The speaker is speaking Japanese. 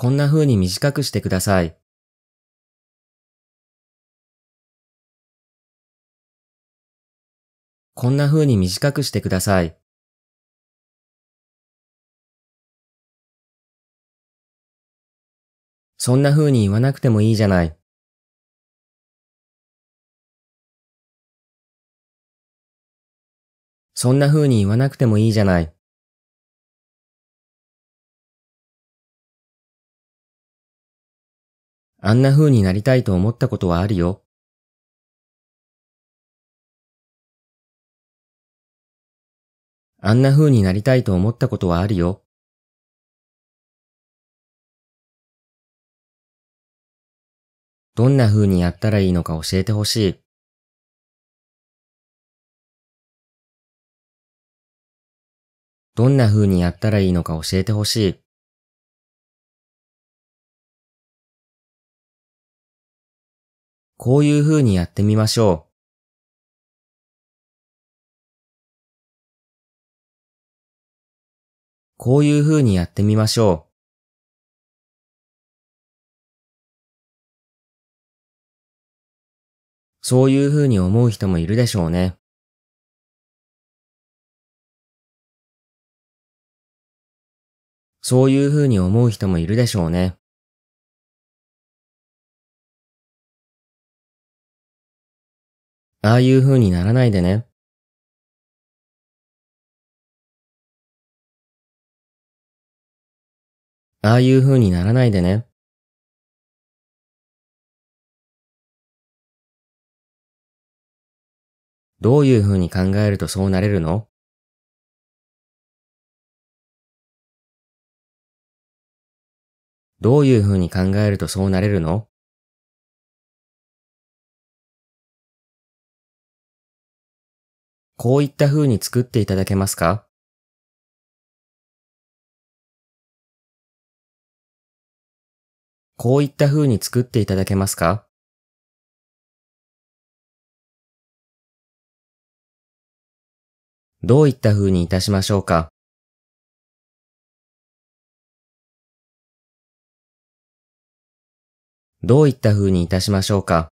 こんな風に短くしてください。こんな風に短くしてください。そんな風に言わなくてもいいじゃない。そんな風に言わなくてもいいじゃない。あんな風になりたいと思ったことはあるよ。あんな風になりたいと思ったことはあるよ。どんな風にやったらいいのか教えてほしい。どんな風にやったらいいのか教えてほしい。こういう風にやってみましょう。こういう風にやってみましょう。そういう風に思う人もいるでしょうね。そういう風に思う人もいるでしょうね。ああいう風にならないでね。ああいう風にならないでね。どういう風に考えるとそうなれるの？どういう風に考えるとそうなれるの？こういった風に作っていただけますか？こういった風に作っていただけますか？どういった風にいたしましょうか？どういった風にいたしましょうか？